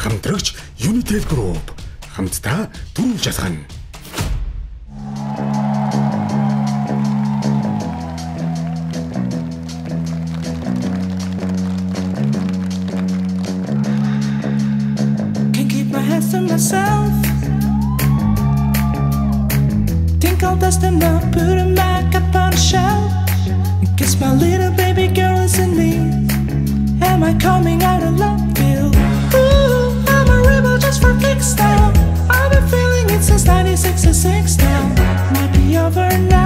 хамтрагч United Group хамтдаа дөрвөн шалгана. Can't keep my hands to myself. Think I'll dust them up, put them back up on the shelf. Guess my little baby girl is in need. Am I coming out are not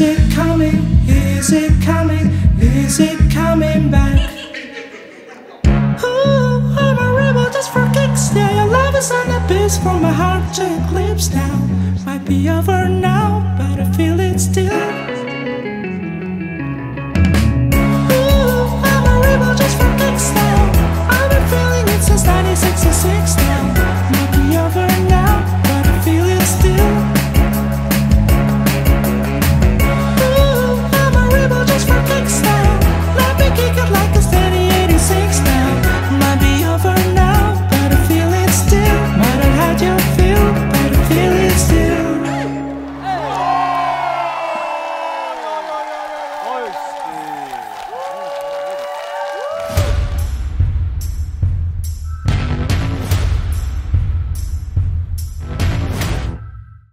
Is it coming? Is it coming? Is it coming back? Ooh, I'm a rebel just for kicks. Yeah, your love is an abyss from my heart to eclipse now. Might be over now, but I feel it still.